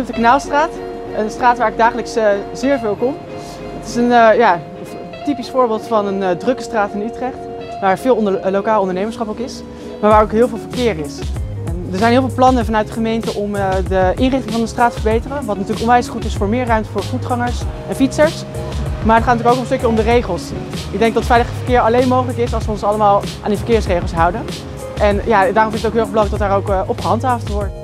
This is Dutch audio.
Op de Kanaalstraat, een straat waar ik dagelijks uh, zeer veel kom. Het is een uh, ja, typisch voorbeeld van een uh, drukke straat in Utrecht, waar veel lokaal ondernemerschap ook is, maar waar ook heel veel verkeer is. En er zijn heel veel plannen vanuit de gemeente om de inrichting van de straat te verbeteren, wat natuurlijk onwijs goed is voor meer ruimte voor voetgangers en fietsers. Maar het gaat natuurlijk ook een stukje om de regels. Ik denk dat veilig verkeer alleen mogelijk is als we ons allemaal aan die verkeersregels houden. En ja, daarom ik het ook heel erg belangrijk dat daar ook op gehandhaafd wordt.